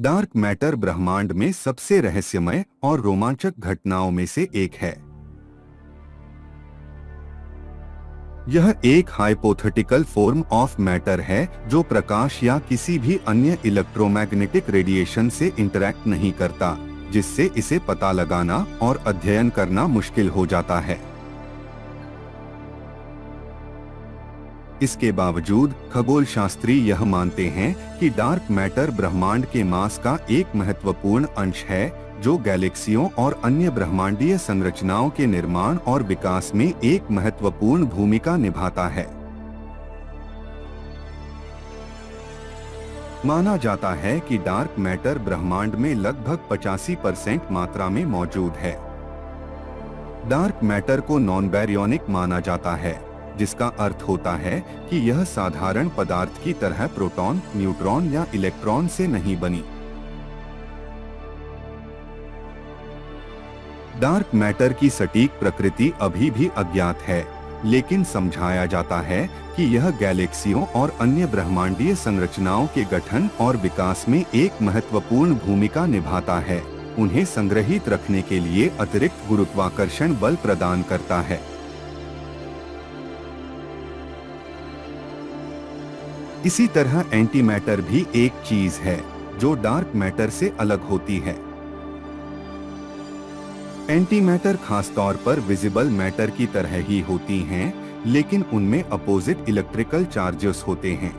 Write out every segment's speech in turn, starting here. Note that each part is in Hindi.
डार्क मैटर ब्रह्मांड में सबसे रहस्यमय और रोमांचक घटनाओं में से एक है। यह एक हाइपोथेटिकल फॉर्म ऑफ़ मैटर है, जो प्रकाश या किसी भी अन्य इलेक्ट्रोमैग्नेटिक रेडिएशन से इंटरैक्ट नहीं करता, जिससे इसे पता लगाना और अध्ययन करना मुश्किल हो जाता है। इसके बावजूद खगोल शास्त्री यह मानते हैं कि डार्क मैटर ब्रह्मांड के मास का एक महत्वपूर्ण अंश है, जो गैलेक्सियों और अन्य ब्रह्मांडीय संरचनाओं के निर्माण और विकास में एक महत्वपूर्ण भूमिका निभाता है। माना जाता है कि डार्क मैटर ब्रह्मांड में लगभग 85 परसेंट मात्रा में मौजूद है। डार्क मैटर को नॉन बैरियोनिक माना जाता है। जिसका अर्थ होता है कि यह साधारण पदार्थ की तरह प्रोटॉन, न्यूट्रॉन या इलेक्ट्रॉन से नहीं बनी। डार्क मैटर की सटीक प्रकृति अभी भी अज्ञात है, लेकिन समझाया जाता है कि यह गैलेक्सियों और अन्य ब्रह्मांडीय संरचनाओं के गठन और विकास में एक महत्वपूर्ण भूमिका निभाता है। उन्हें संग्रहित रखने के लिए अतिरिक्त गुरुत्वाकर्षण बल प्रदान करता है। इसी तरह एंटी मैटर भी एक चीज़ है जो डार्क मैटर से अलग होती है। एंटी मैटर खासतौर पर विजिबल मैटर की तरह ही होती हैं, लेकिन उनमें अपोजिट इलेक्ट्रिकल चार्जेस होते हैं।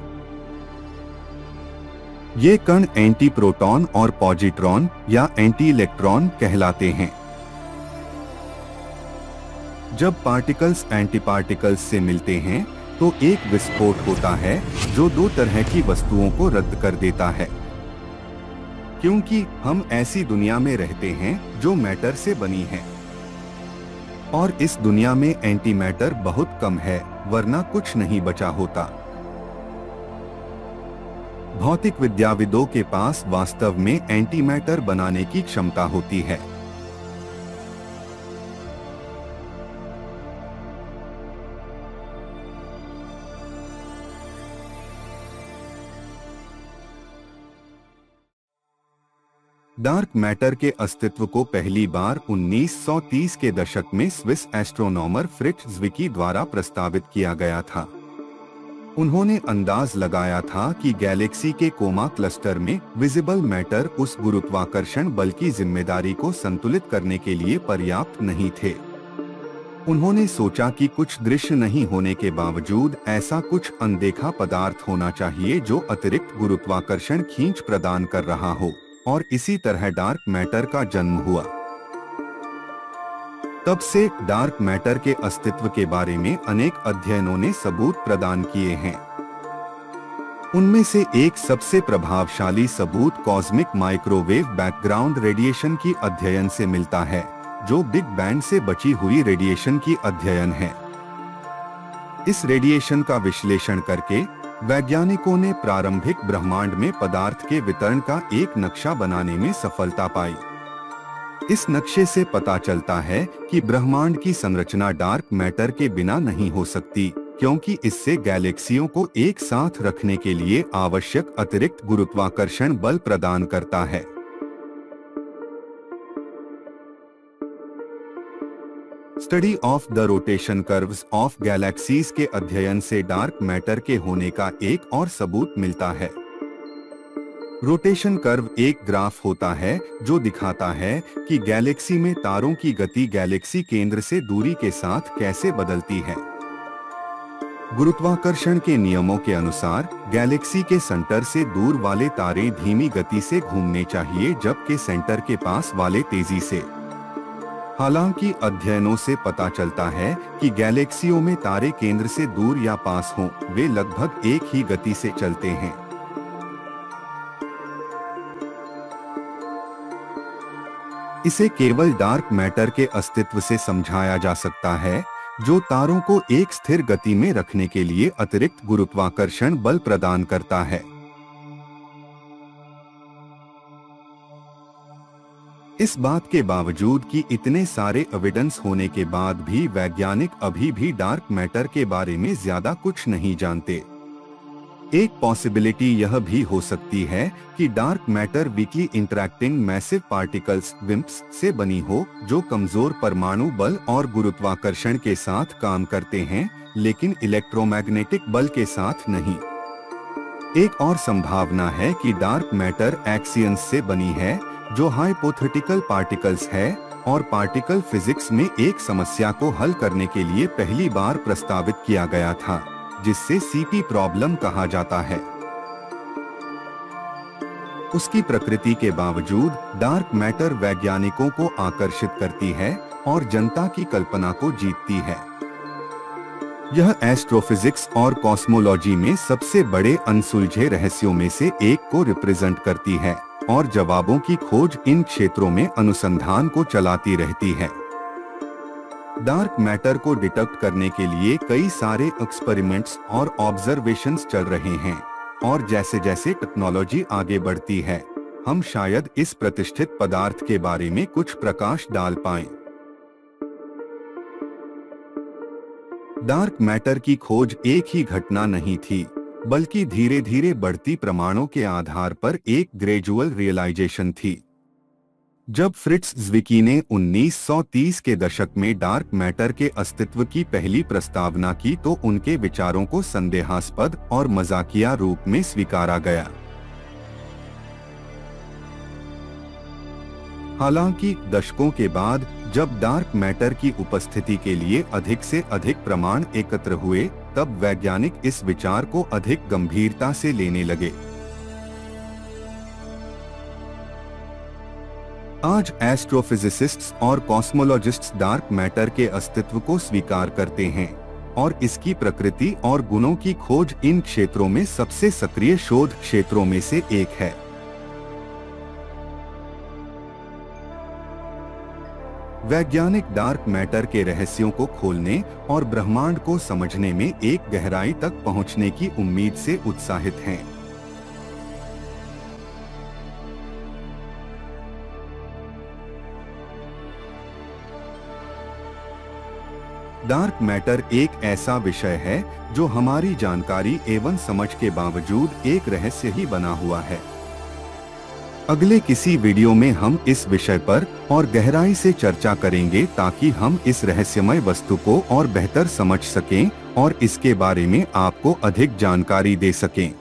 ये कण एंटी प्रोटॉन और पॉजिट्रॉन या एंटी इलेक्ट्रॉन कहलाते हैं। जब पार्टिकल्स एंटी पार्टिकल्स से मिलते हैं तो एक विस्फोट होता है, जो दो तरह की वस्तुओं को रद्द कर देता है। क्योंकि हम ऐसी दुनिया में रहते हैं, जो मैटर से बनी है। और इस दुनिया में एंटी मैटर बहुत कम है, वरना कुछ नहीं बचा होता। भौतिक विद्याविदों के पास वास्तव में एंटी मैटर बनाने की क्षमता होती है। डार्क मैटर के अस्तित्व को पहली बार 1930 के दशक में स्विस एस्ट्रोनॉमर फ्रिट ज्विकी द्वारा प्रस्तावित किया गया था। उन्होंने अंदाज लगाया था कि गैलेक्सी के कोमा क्लस्टर में विजिबल मैटर उस गुरुत्वाकर्षण बल की ज़िम्मेदारी को संतुलित करने के लिए पर्याप्त नहीं थे। उन्होंने सोचा कि कुछ दृश्य नहीं होने के बावजूद ऐसा कुछ अनदेखा पदार्थ होना चाहिए जो अतिरिक्त गुरुत्वाकर्षण खींच प्रदान कर रहा हो। और इसी तरह डार्क मैटर का जन्म हुआ। तब से डार्क मैटर के अस्तित्व के बारे में अनेक अध्ययनों ने सबूत प्रदान किए हैं। उनमें से एक सबसे प्रभावशाली सबूत कॉस्मिक माइक्रोवेव बैकग्राउंड रेडिएशन की अध्ययन से मिलता है, जो बिग बैंड से बची हुई रेडिएशन की अध्ययन है। इस रेडिएशन का विश्लेषण करके वैज्ञानिकों ने प्रारंभिक ब्रह्मांड में पदार्थ के वितरण का एक नक्शा बनाने में सफलता पाई। इस नक्शे से पता चलता है कि ब्रह्मांड की संरचना डार्क मैटर के बिना नहीं हो सकती, क्योंकि इससे गैलेक्सियों को एक साथ रखने के लिए आवश्यक अतिरिक्त गुरुत्वाकर्षण बल प्रदान करता है। Study of the rotation curves of galaxies के अध्ययन से डार्क मैटर के होने का एक और सबूत मिलता है। रोटेशन कर्व एक ग्राफ होता है, जो दिखाता है कि गैलेक्सी में तारों की गति गैलेक्सी केंद्र से दूरी के साथ कैसे बदलती है। गुरुत्वाकर्षण के नियमों के अनुसार गैलेक्सी के सेंटर से दूर वाले तारे धीमी गति से घूमने चाहिए, जबकि सेंटर के पास वाले तेज़ी से। हालाँकि अध्ययनों से पता चलता है कि गैलेक्सियों में तारे केंद्र से दूर या पास हों, वे लगभग एक ही गति से चलते हैं। इसे केवल डार्क मैटर के अस्तित्व से समझाया जा सकता है जो तारों को एक स्थिर गति में रखने के लिए अतिरिक्त गुरुत्वाकर्षण बल प्रदान करता है। इस बात के बावजूद कि इतने सारे एविडेंस होने के बाद भी वैज्ञानिक अभी भी डार्क मैटर के बारे में ज़्यादा कुछ नहीं जानते। एक पॉसिबिलिटी यह भी हो सकती है कि dark matter weakly interacting massive particles WIMPs से बनी हो, जो कमज़ोर परमाणु बल और गुरुत्वाकर्षण के साथ काम करते हैं, लेकिन इलेक्ट्रोमैग्नेटिक बल के साथ नहीं। एक और संभावना है कि डार्क मैटर एक्सियंस से बनी है जो हाइपोथेटिकल पार्टिकल्स है और पार्टिकल फिजिक्स में एक समस्या को हल करने के लिए पहली बार प्रस्तावित किया गया था, जिससे सीपी प्रॉब्लम कहा जाता है। उसकी प्रकृति के बावजूद डार्क मैटर वैज्ञानिकों को आकर्षित करती है और जनता की कल्पना को जीतती है। यह एस्ट्रोफिजिक्स और कॉस्मोलॉजी में सबसे बड़े अनसुलझे रहस्यों में से एक को रिप्रेजेंट करती है। और जवाबों की खोज इन क्षेत्रों में अनुसंधान को चलाती रहती है डार्क मैटर को डिटेक्ट करने के लिए कई सारे एक्सपेरिमेंट्स और ऑब्जर्वेशंस चल रहे हैं, और जैसे जैसे टेक्नोलॉजी आगे बढ़ती है, हम शायद इस प्रतिष्ठित पदार्थ के बारे में कुछ प्रकाश डाल पाएँ। डार्क मैटर की खोज एक ही घटना नहीं थी बल्कि धीरे धीरे बढ़ती प्रमाणों के आधार पर एक ग्रेजुअल रियलाइजेशन थी। जब फ्रिट्स ज्विकी ने 1930 के दशक में डार्क मैटर के अस्तित्व की पहली प्रस्तावना की तो उनके विचारों को संदेहास्पद और मजाकिया रूप में स्वीकारा गया। हालाँकि दशकों के बाद जब डार्क मैटर की उपस्थिति के लिए अधिक से अधिक प्रमाण एकत्र हुए तब वैज्ञानिक इस विचार को अधिक गंभीरता से लेने लगे। आज एस्ट्रोफिजिसिस्ट्स और कॉस्मोलॉजिस्ट्स डार्क मैटर के अस्तित्व को स्वीकार करते हैं, और इसकी प्रकृति और गुणों की खोज इन क्षेत्रों में सबसे सक्रिय शोध क्षेत्रों में से एक है। वैज्ञानिक डार्क मैटर के रहस्यों को खोलने और ब्रह्मांड को समझने में एक गहराई तक पहुँचने की उम्मीद से उत्साहित हैं। डार्क मैटर एक ऐसा विषय है जो हमारी जानकारी एवं समझ के बावजूद एक रहस्य ही बना हुआ है अगले किसी वीडियो में हम इस विषय पर और गहराई से चर्चा करेंगे ताकि हम इस रहस्यमय वस्तु को और बेहतर समझ सकें और इसके बारे में आपको अधिक जानकारी दे सकें।